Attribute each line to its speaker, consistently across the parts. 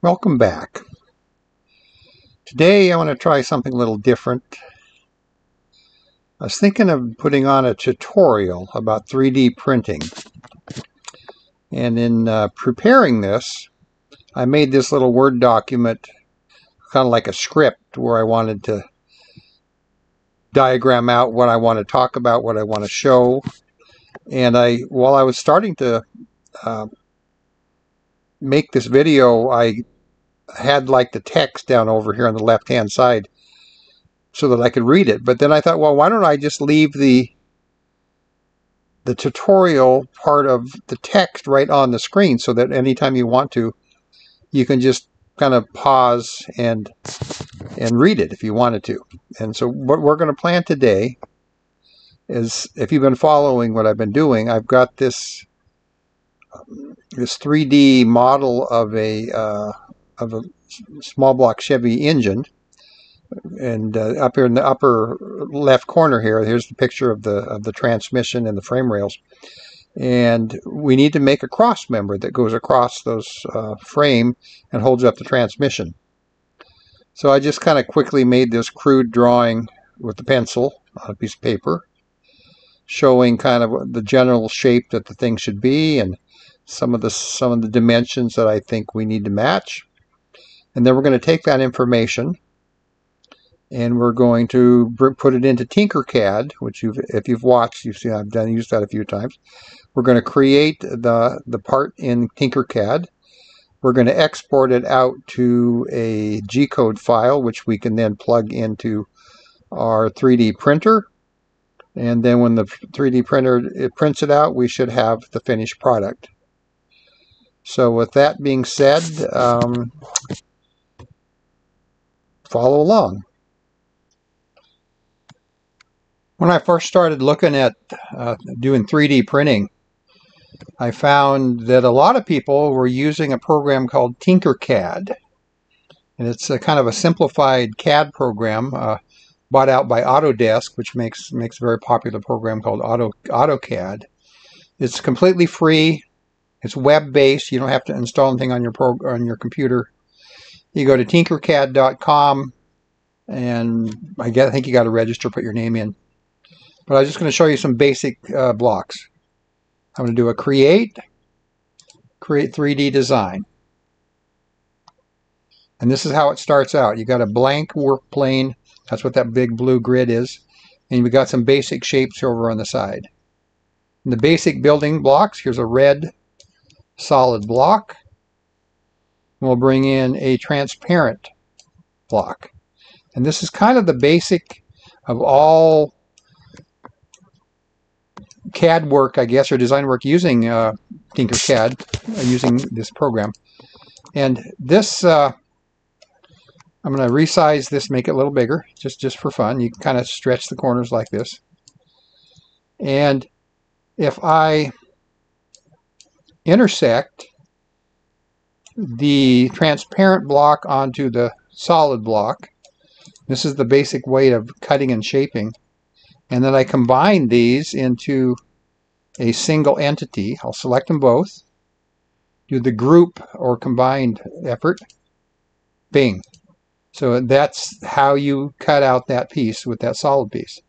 Speaker 1: Welcome back. Today I want to try something a little different. I was thinking of putting on a tutorial about 3D printing. And in uh, preparing this, I made this little Word document kind of like a script where I wanted to diagram out what I want to talk about, what I want to show. And I, while I was starting to uh, make this video, I had like the text down over here on the left hand side so that I could read it. But then I thought, well, why don't I just leave the the tutorial part of the text right on the screen so that anytime you want to, you can just kind of pause and and read it if you wanted to. And so what we're going to plan today is, if you've been following what I've been doing, I've got this this 3D model of a uh, of a small block Chevy engine. And uh, up here in the upper left corner here, here's the picture of the of the transmission and the frame rails. And we need to make a cross member that goes across those uh, frame and holds up the transmission. So I just kind of quickly made this crude drawing with the pencil on a piece of paper, showing kind of the general shape that the thing should be and some of the some of the dimensions that I think we need to match. And then we're going to take that information and we're going to put it into Tinkercad, which you've, if you've watched, you've seen I've done used that a few times. We're going to create the, the part in Tinkercad. We're going to export it out to a G-code file, which we can then plug into our 3D printer. And then when the 3D printer it prints it out, we should have the finished product. So with that being said, um, follow along. When I first started looking at uh, doing 3D printing, I found that a lot of people were using a program called Tinkercad. And it's a kind of a simplified CAD program uh, bought out by Autodesk, which makes makes a very popular program called Auto, AutoCAD. It's completely free. It's web-based. You don't have to install anything on your pro, on your computer. You go to tinkercad.com, and I, I think you got to register, put your name in. But I'm just going to show you some basic uh, blocks. I'm going to do a create, create 3D design. And this is how it starts out. You got a blank work plane. That's what that big blue grid is. And we've got some basic shapes over on the side. the basic building blocks, here's a red solid block. We'll bring in a transparent block. And this is kind of the basic of all CAD work, I guess, or design work using uh, Tinkercad, uh, using this program. And this, uh, I'm going to resize this, make it a little bigger, just, just for fun. You can kind of stretch the corners like this. And if I intersect the transparent block onto the solid block, this is the basic way of cutting and shaping. And then I combine these into a single entity. I'll select them both, do the group or combined effort, bing. So that's how you cut out that piece with that solid piece.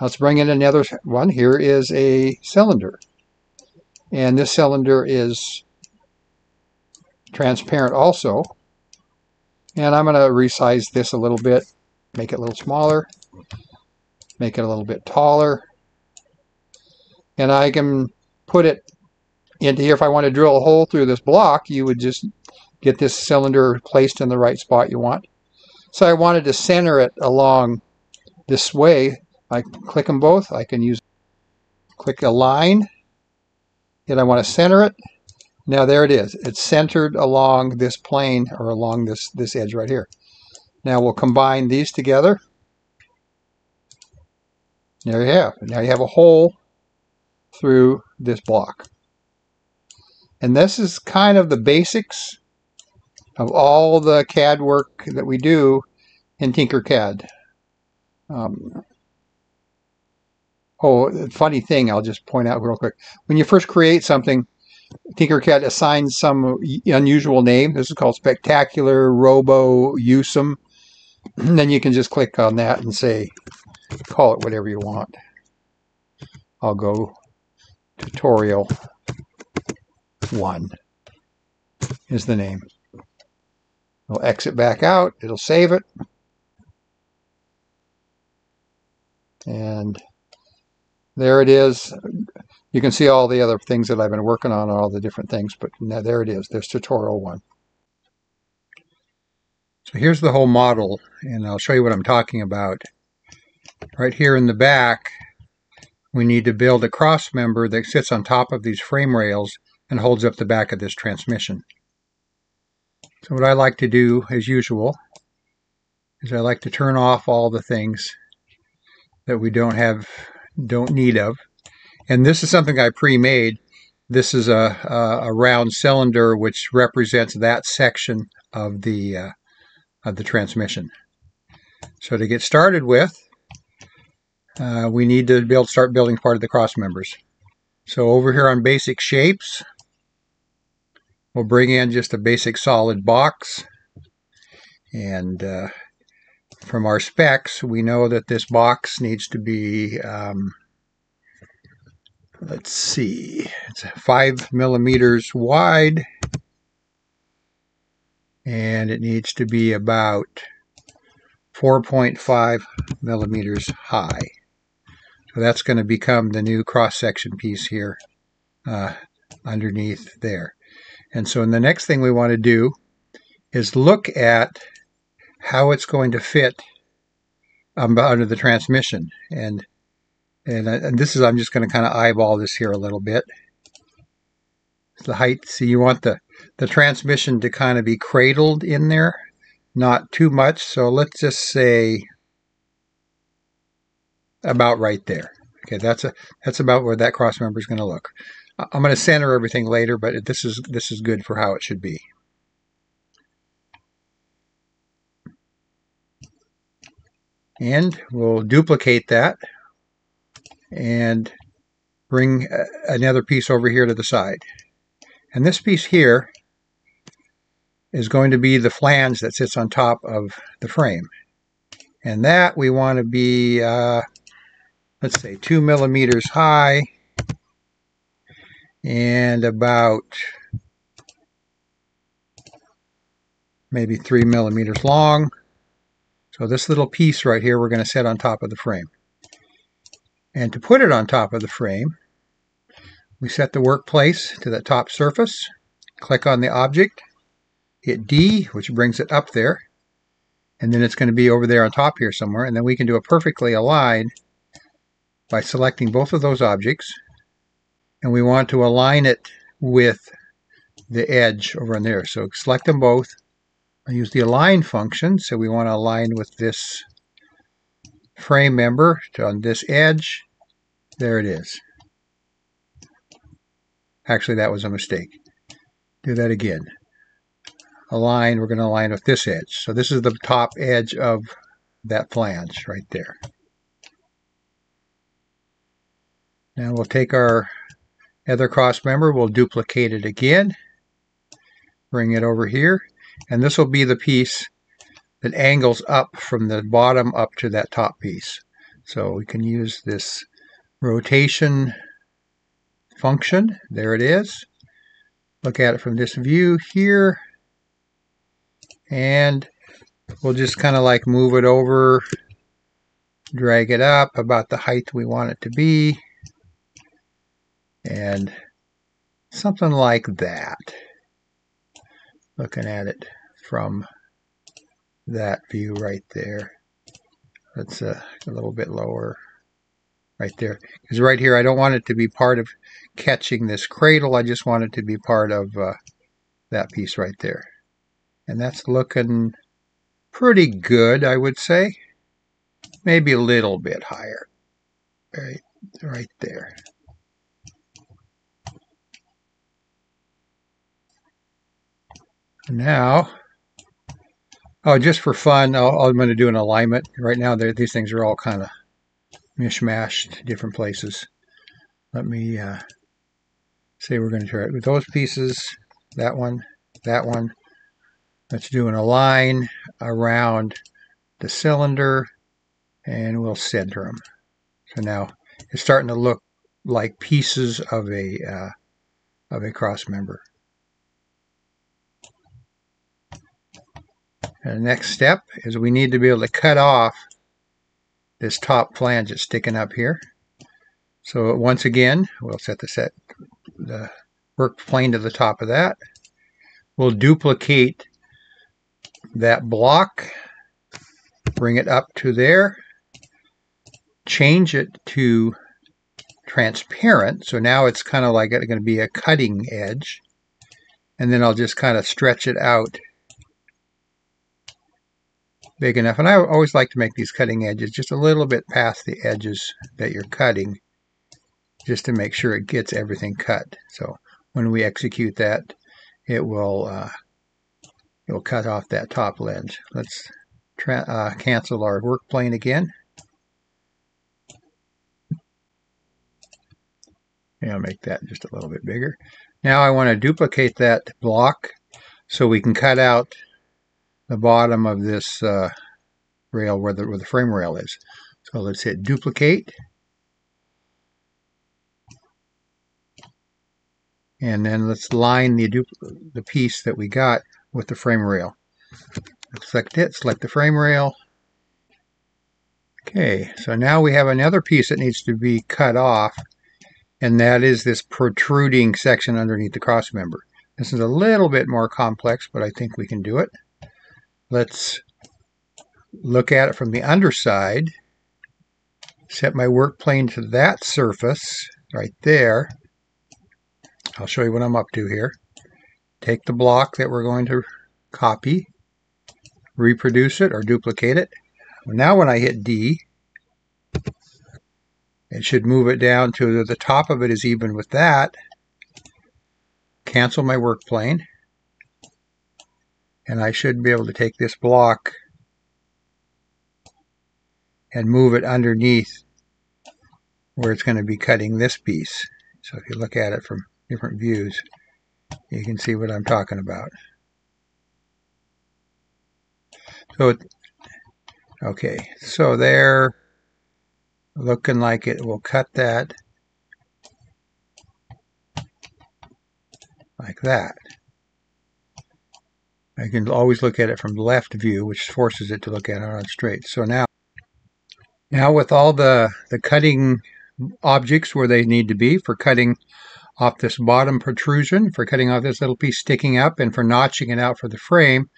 Speaker 1: Let's bring in another one. Here is a cylinder. And this cylinder is transparent also. And I'm going to resize this a little bit, make it a little smaller make it a little bit taller. And I can put it into here. If I want to drill a hole through this block, you would just get this cylinder placed in the right spot you want. So I wanted to center it along this way. I click them both. I can use click align and I want to center it. Now there it is. It's centered along this plane or along this, this edge right here. Now we'll combine these together. There you have. Now you have a hole through this block. And this is kind of the basics of all the CAD work that we do in Tinkercad. Um, oh, funny thing I'll just point out real quick. When you first create something, Tinkercad assigns some unusual name. This is called Spectacular Robo Usum. And then you can just click on that and say, call it whatever you want. I'll go tutorial 1 is the name. We'll exit back out. It'll save it. And there it is. You can see all the other things that I've been working on, all the different things, but now there it is. There's tutorial one. So here's the whole model, and I'll show you what I'm talking about. Right here in the back, we need to build a cross member that sits on top of these frame rails and holds up the back of this transmission. So what I like to do, as usual, is I like to turn off all the things that we don't have, don't need of. And this is something I pre-made. This is a, a, a, round cylinder which represents that section of the uh, of the transmission. So to get started with, uh, we need to build start building part of the cross members. So over here on basic shapes, we'll bring in just a basic solid box. And uh, from our specs, we know that this box needs to be, um, let's see, it's five millimeters wide and it needs to be about 4.5 millimeters high. So that's going to become the new cross-section piece here uh, underneath there. And so the next thing we want to do is look at how it's going to fit um, under the transmission. And, and, uh, and this is, I'm just going to kind of eyeball this here a little bit. The height, see you want the, the transmission to kind of be cradled in there, not too much. So let's just say about right there. Okay, that's a that's about where that cross member is going to look. I'm going to center everything later, but this is this is good for how it should be. And we'll duplicate that and bring another piece over here to the side. And this piece here is going to be the flange that sits on top of the frame. And that we want to be uh, let's say two millimeters high and about maybe three millimeters long. So this little piece right here we're going to set on top of the frame. And to put it on top of the frame, we set the workplace to the top surface, click on the object, hit D, which brings it up there, and then it's going to be over there on top here somewhere, and then we can do a perfectly aligned by selecting both of those objects and we want to align it with the edge over on there. So select them both. I use the align function, so we want to align with this frame member on this edge. There it is. Actually, that was a mistake. Do that again. Align, we're going to align with this edge. So this is the top edge of that flange right there. Now we'll take our other cross member, we'll duplicate it again, bring it over here, and this will be the piece that angles up from the bottom up to that top piece. So we can use this rotation function. There it is. Look at it from this view here. And we'll just kind of like move it over, drag it up about the height we want it to be and something like that. Looking at it from that view right there. That's a, a little bit lower right there. Because right here I don't want it to be part of catching this cradle. I just want it to be part of uh, that piece right there. And that's looking pretty good I would say. Maybe a little bit higher. Right right there Now, oh, just for fun, i am going to do an alignment. Right now, these things are all kind of mishmashed, different places. Let me uh, say we're going to try it with those pieces, that one, that one. Let's do an align around the cylinder and we'll center them. So now it's starting to look like pieces of a uh, of a cross member. And the next step is we need to be able to cut off this top flange that's sticking up here. So once again, we'll set the set the work plane to the top of that. We'll duplicate that block, bring it up to there, change it to transparent. So now it's kind of like it's going to be a cutting edge. And then I'll just kind of stretch it out big enough. And I always like to make these cutting edges just a little bit past the edges that you're cutting just to make sure it gets everything cut. So when we execute that, it will uh, it will cut off that top ledge. Let's uh, cancel our work plane again. And I'll make that just a little bit bigger. Now I want to duplicate that block so we can cut out the bottom of this uh, rail where the, where the frame rail is. So let's hit duplicate. And then let's line the, the piece that we got with the frame rail. Select it, select the frame rail. Okay, so now we have another piece that needs to be cut off, and that is this protruding section underneath the cross member. This is a little bit more complex, but I think we can do it. Let's look at it from the underside. Set my work plane to that surface right there. I'll show you what I'm up to here. Take the block that we're going to copy, reproduce it or duplicate it. Now when I hit D, it should move it down to the top of it is even with that. Cancel my work plane and I should be able to take this block and move it underneath where it's going to be cutting this piece. So if you look at it from different views, you can see what I'm talking about. So, okay, so there, looking like it will cut that like that. I can always look at it from left view, which forces it to look at it on straight. So now, now with all the, the cutting objects where they need to be for cutting off this bottom protrusion, for cutting off this little piece sticking up, and for notching it out for the frame,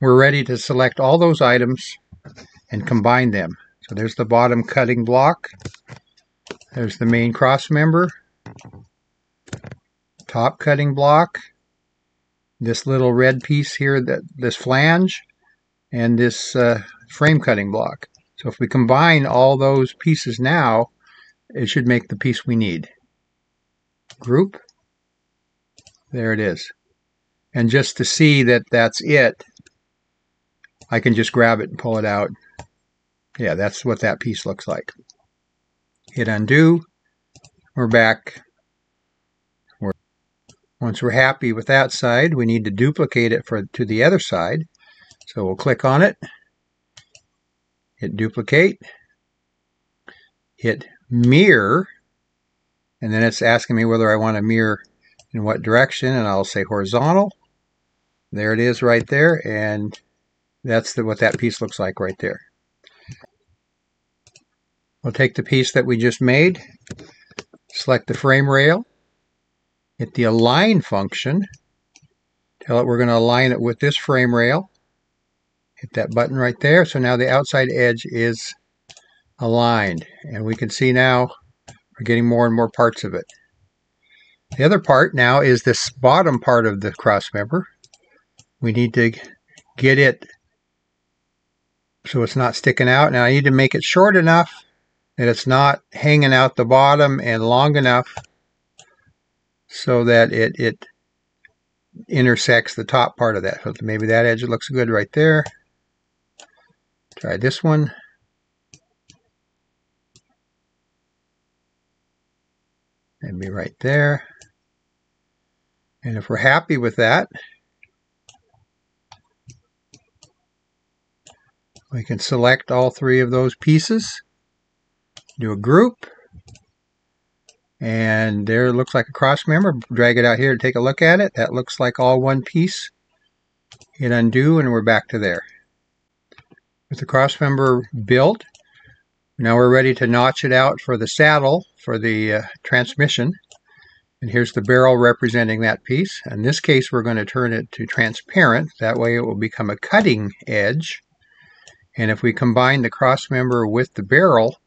Speaker 1: we're ready to select all those items and combine them. So there's the bottom cutting block. There's the main cross member. Top cutting block this little red piece here, that this flange, and this uh, frame cutting block. So if we combine all those pieces now, it should make the piece we need. Group. There it is. And just to see that that's it, I can just grab it and pull it out. Yeah, that's what that piece looks like. Hit undo. We're back once we're happy with that side, we need to duplicate it for to the other side. So we'll click on it, hit duplicate, hit mirror, and then it's asking me whether I want to mirror in what direction, and I'll say horizontal. There it is right there, and that's the, what that piece looks like right there. We'll take the piece that we just made, select the frame rail, hit the align function, tell it we're going to align it with this frame rail, hit that button right there. So now the outside edge is aligned and we can see now we're getting more and more parts of it. The other part now is this bottom part of the cross member. We need to get it so it's not sticking out. Now I need to make it short enough that it's not hanging out the bottom and long enough so that it, it intersects the top part of that. So maybe that edge looks good right there. Try this one. Maybe right there. And if we're happy with that, we can select all three of those pieces, do a group, and there looks like a cross member. Drag it out here to take a look at it. That looks like all one piece. Hit undo and we're back to there. With the cross member built, now we're ready to notch it out for the saddle for the uh, transmission. And here's the barrel representing that piece. In this case, we're going to turn it to transparent. That way it will become a cutting edge. And if we combine the cross member with the barrel,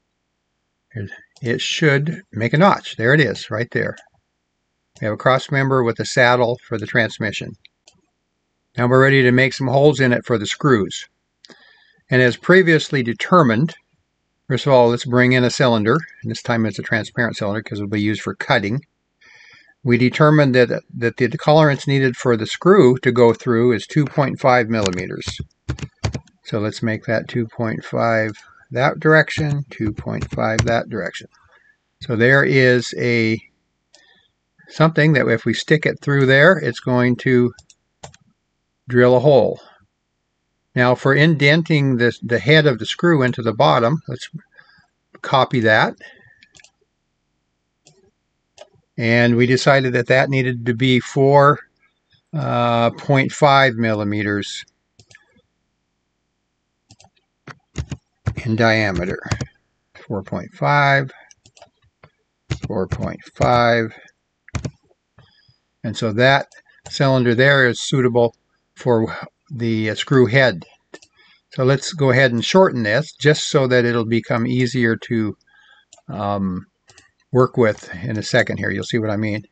Speaker 1: it should make a notch. There it is, right there. We have a cross member with a saddle for the transmission. Now we're ready to make some holes in it for the screws. And as previously determined, first of all, let's bring in a cylinder. And this time it's a transparent cylinder because it'll be used for cutting. We determined that, that the tolerance needed for the screw to go through is 2.5 millimeters. So let's make that 2.5 that direction, 2.5 that direction. So there is a something that if we stick it through there, it's going to drill a hole. Now for indenting this, the head of the screw into the bottom, let's copy that. And we decided that that needed to be 4.5 uh, millimeters in diameter. 4.5, 4.5. And so that cylinder there is suitable for the uh, screw head. So let's go ahead and shorten this just so that it'll become easier to um, work with in a second here. You'll see what I mean.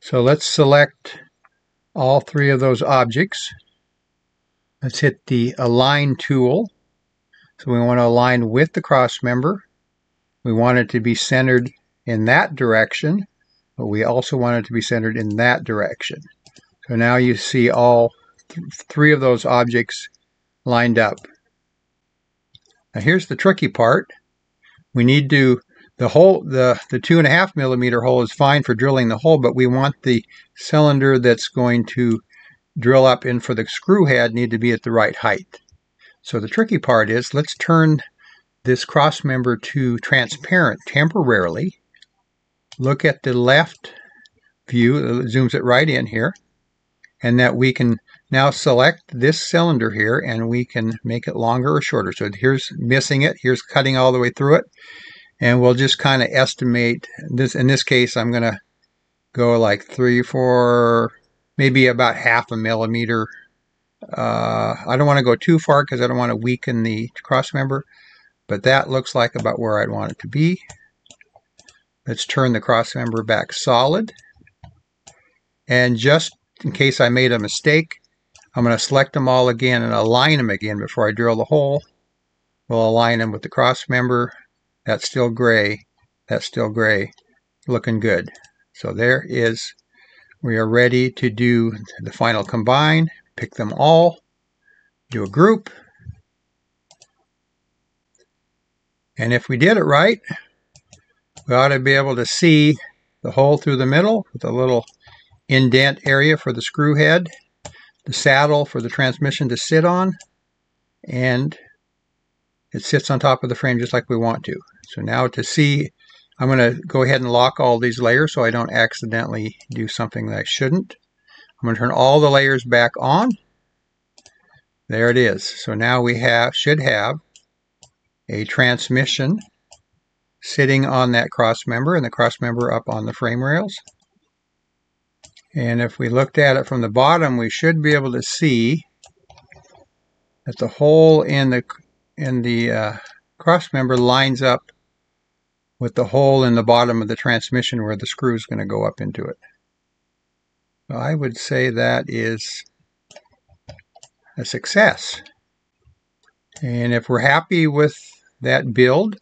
Speaker 1: So let's select all three of those objects. Let's hit the Align tool so we want to align with the cross member. We want it to be centered in that direction, but we also want it to be centered in that direction. So now you see all th three of those objects lined up. Now here's the tricky part. We need to, the hole, the, the two and a half millimeter hole is fine for drilling the hole, but we want the cylinder that's going to drill up in for the screw head need to be at the right height. So the tricky part is let's turn this cross member to transparent temporarily. Look at the left view, it zooms it right in here, and that we can now select this cylinder here and we can make it longer or shorter. So here's missing it, here's cutting all the way through it, and we'll just kind of estimate this. In this case, I'm going to go like three, four, maybe about half a millimeter uh, I don't want to go too far because I don't want to weaken the cross member, but that looks like about where I'd want it to be. Let's turn the cross member back solid. And just in case I made a mistake, I'm going to select them all again and align them again before I drill the hole. We'll align them with the cross member. That's still gray. That's still gray. Looking good. So there is, we are ready to do the final combine pick them all, do a group, and if we did it right, we ought to be able to see the hole through the middle with a little indent area for the screw head, the saddle for the transmission to sit on, and it sits on top of the frame just like we want to. So now to see, I'm going to go ahead and lock all these layers so I don't accidentally do something that I shouldn't. I'm going to turn all the layers back on. There it is. So now we have should have a transmission sitting on that cross member and the cross member up on the frame rails. And if we looked at it from the bottom, we should be able to see that the hole in the in the uh, cross member lines up with the hole in the bottom of the transmission where the screw is going to go up into it. I would say that is a success. And if we're happy with that build,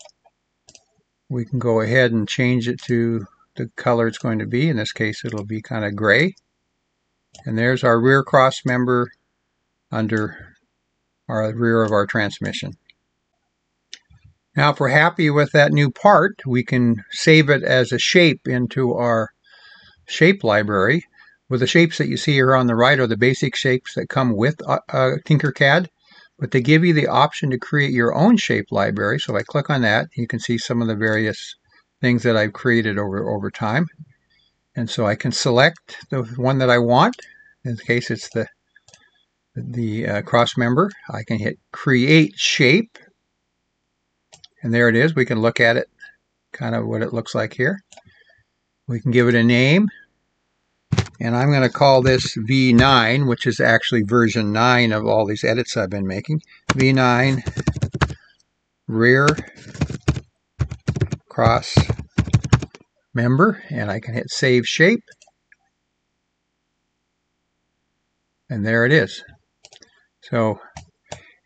Speaker 1: we can go ahead and change it to the color it's going to be. In this case, it'll be kind of gray. And there's our rear cross member under our rear of our transmission. Now, if we're happy with that new part, we can save it as a shape into our shape library. Well, the shapes that you see here on the right are the basic shapes that come with uh, Tinkercad, but they give you the option to create your own shape library. So if I click on that, you can see some of the various things that I've created over, over time. And so I can select the one that I want. In this case, it's the, the uh, cross member. I can hit create shape. And there it is. We can look at it, kind of what it looks like here. We can give it a name. And I'm going to call this V9, which is actually version 9 of all these edits I've been making. V9 rear cross member and I can hit save shape and there it is so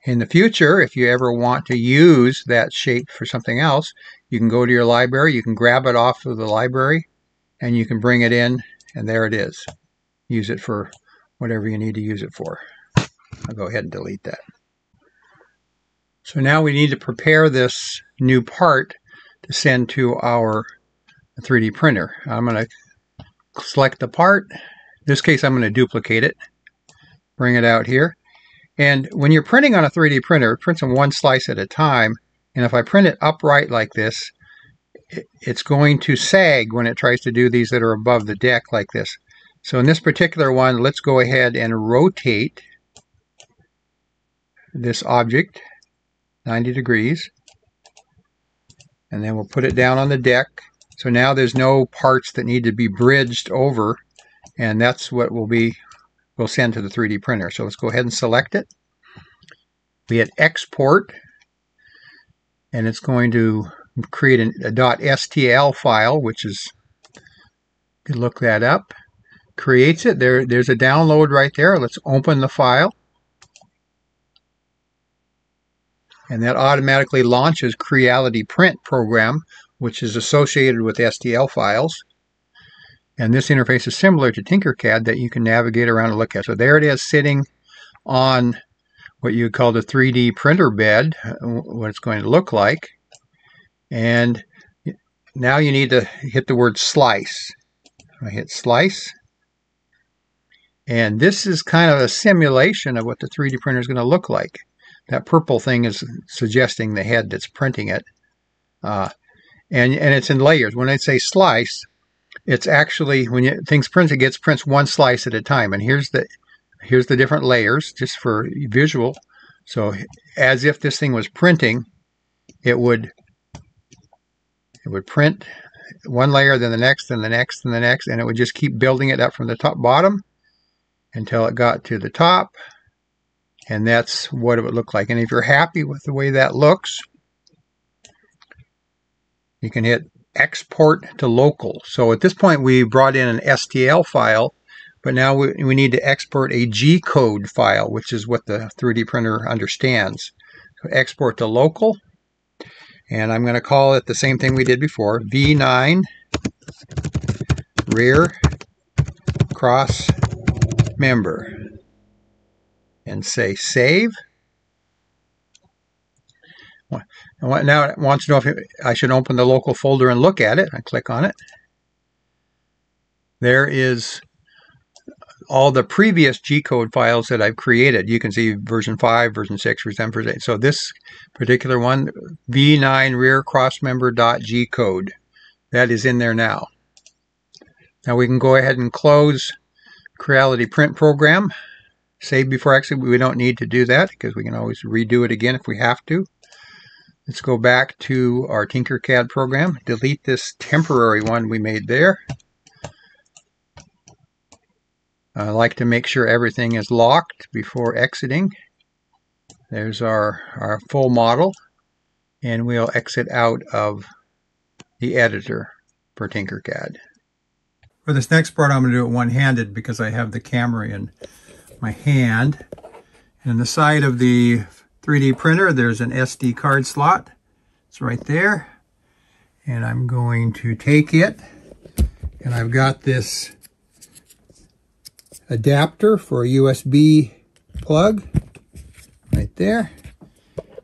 Speaker 1: in the future if you ever want to use that shape for something else you can go to your library you can grab it off of the library and you can bring it in and there it is use it for whatever you need to use it for I'll go ahead and delete that so now we need to prepare this new part to send to our 3D printer. I'm going to select the part. In this case, I'm going to duplicate it, bring it out here. And when you're printing on a 3D printer, it prints on one slice at a time. And if I print it upright like this, it's going to sag when it tries to do these that are above the deck like this. So in this particular one, let's go ahead and rotate this object 90 degrees. And then we'll put it down on the deck so now there's no parts that need to be bridged over, and that's what we'll be we'll send to the 3D printer. So let's go ahead and select it. We hit export, and it's going to create a, a .stl file, which is you can look that up. Creates it. There, there's a download right there. Let's open the file. And that automatically launches Creality Print program, which is associated with STL files. And this interface is similar to Tinkercad that you can navigate around and look at. So there it is sitting on what you would call the 3D printer bed, uh, what it's going to look like. And now you need to hit the word slice. I hit slice. And this is kind of a simulation of what the 3D printer is going to look like. That purple thing is suggesting the head that's printing it. Uh, and and it's in layers. When I say slice, it's actually when you, things print, it gets prints one slice at a time. And here's the here's the different layers just for visual. So as if this thing was printing, it would it would print one layer, then the next, then the next, then the next, and it would just keep building it up from the top bottom until it got to the top. And that's what it would look like. And if you're happy with the way that looks, you can hit export to local. So at this point we brought in an STL file, but now we, we need to export a G-code file, which is what the 3D printer understands. So export to local, and I'm going to call it the same thing we did before, V9 rear cross member, and say save. Now it wants to know if I should open the local folder and look at it. I click on it. There is all the previous G-code files that I've created. You can see version 5, version 6, version 7, version 8. So this particular one, v9 rear crossmember.g code, that is in there now. Now we can go ahead and close Creality Print Program. Save before exit. We don't need to do that because we can always redo it again if we have to. Let's go back to our Tinkercad program, delete this temporary one we made there. I like to make sure everything is locked before exiting. There's our, our full model, and we'll exit out of the editor for Tinkercad. For this next part, I'm going to do it one-handed because I have the camera in my hand. And the side of the 3D printer. There's an SD card slot. It's right there. And I'm going to take it and I've got this adapter for a USB plug right there.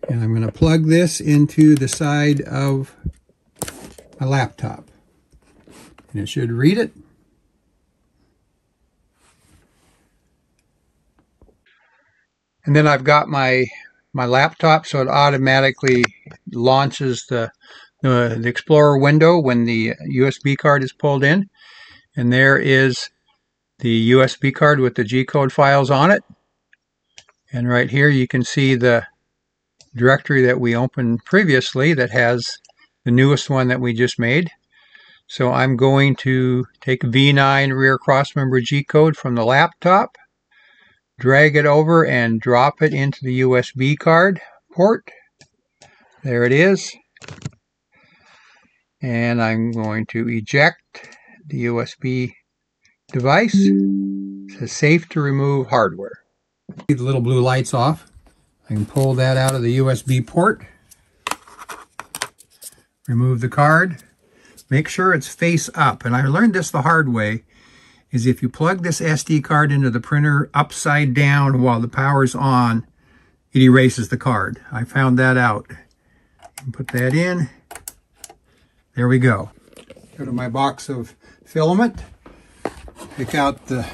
Speaker 1: And I'm going to plug this into the side of my laptop. And it should read it. And then I've got my my laptop so it automatically launches the, the, the Explorer window when the USB card is pulled in. And there is the USB card with the G-code files on it. And right here you can see the directory that we opened previously that has the newest one that we just made. So I'm going to take V9 rear crossmember G-code from the laptop drag it over and drop it into the USB card port. There it is. And I'm going to eject the USB device. It's safe to remove hardware. The little blue lights off. I can pull that out of the USB port. Remove the card. Make sure it's face up. And I learned this the hard way is if you plug this SD card into the printer upside down while the power's on, it erases the card. I found that out. Put that in. There we go. Go to my box of filament. Pick out the,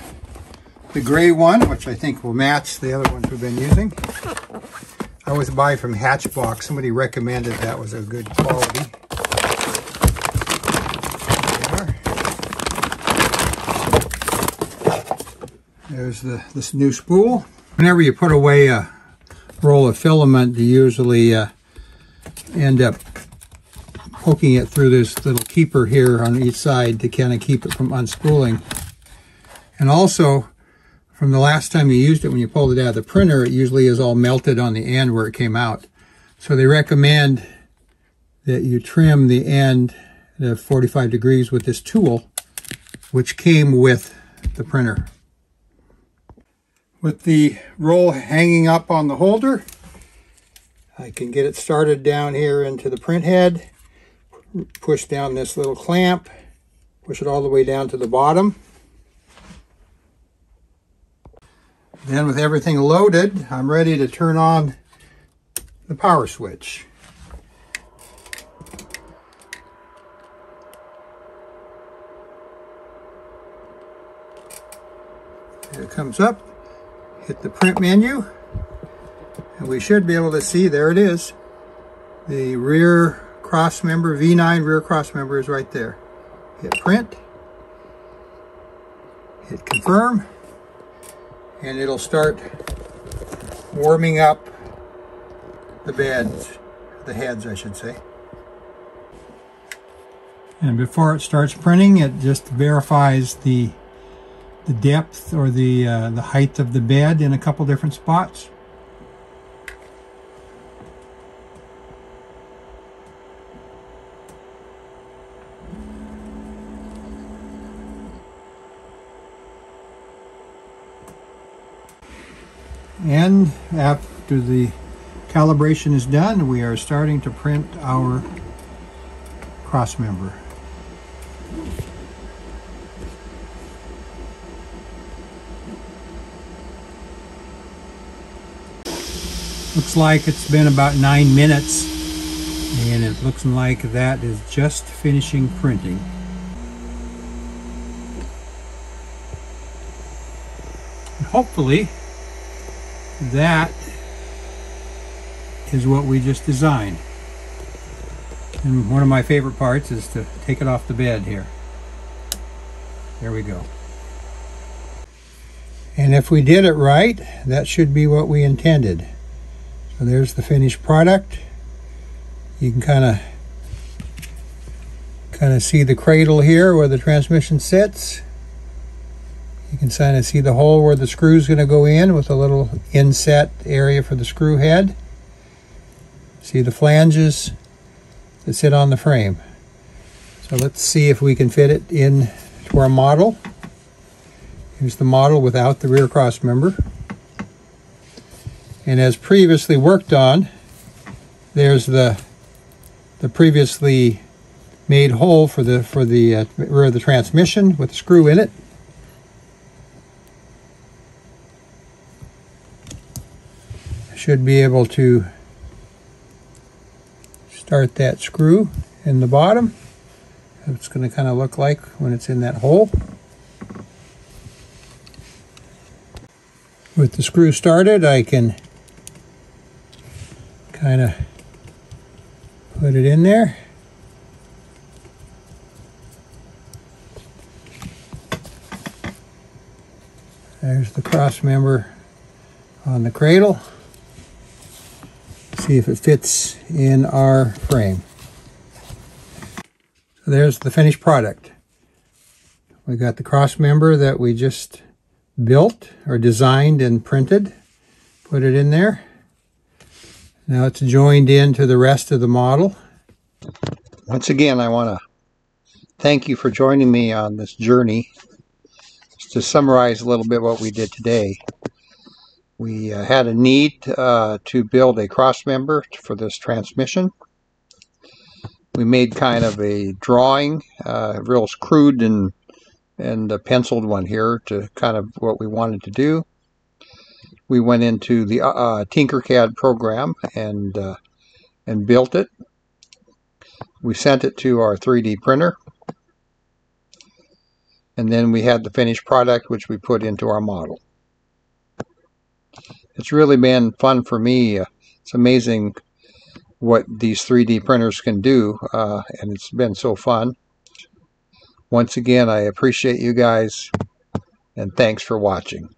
Speaker 1: the gray one, which I think will match the other ones we've been using. I always buy from Hatchbox. Somebody recommended that was a good quality. There's the this new spool. Whenever you put away a roll of filament, you usually uh, end up poking it through this little keeper here on each side to kind of keep it from unspooling. And also, from the last time you used it, when you pulled it out of the printer, it usually is all melted on the end where it came out. So they recommend that you trim the end at 45 degrees with this tool, which came with the printer with the roll hanging up on the holder. I can get it started down here into the print head, push down this little clamp, push it all the way down to the bottom. Then with everything loaded, I'm ready to turn on the power switch. It comes up. Hit the print menu. And we should be able to see there it is the rear cross member V9 rear cross member is right there. Hit print. Hit confirm and it'll start warming up the beds the heads I should say and before it starts printing it just verifies the the depth or the, uh, the height of the bed in a couple different spots. And after the calibration is done, we are starting to print our cross member. Looks like it's been about nine minutes and it looks like that is just finishing printing. hopefully that is what we just designed. And one of my favorite parts is to take it off the bed here. There we go. And if we did it right, that should be what we intended. So there's the finished product. You can kind of kind of see the cradle here where the transmission sits. You can kind of see the hole where the screw is going to go in with a little inset area for the screw head. See the flanges that sit on the frame. So let's see if we can fit it in to our model. Here's the model without the rear cross member. And as previously worked on, there's the the previously made hole for the for the uh, rear of the transmission with a screw in it. Should be able to start that screw in the bottom. It's going to kind of look like when it's in that hole. with the screw started, I can kind of put it in there. There's the cross member on the cradle. See if it fits in our frame. So there's the finished product. We got the cross member that we just built or designed and printed. Put it in there. Now it's joined into the rest of the model. Once again, I want to thank you for joining me on this journey. Just to summarize a little bit what we did today. We uh, had a need uh, to build a cross member for this transmission. We made kind of a drawing, uh, real crude and and a penciled one here to kind of what we wanted to do. We went into the uh, Tinkercad program and uh, and built it. We sent it to our 3D printer. And then we had the finished product which we put into our model. It's really been fun for me. Uh, it's amazing what these 3D printers can do, uh, and it's been so fun. Once again, I appreciate you guys, and thanks for watching.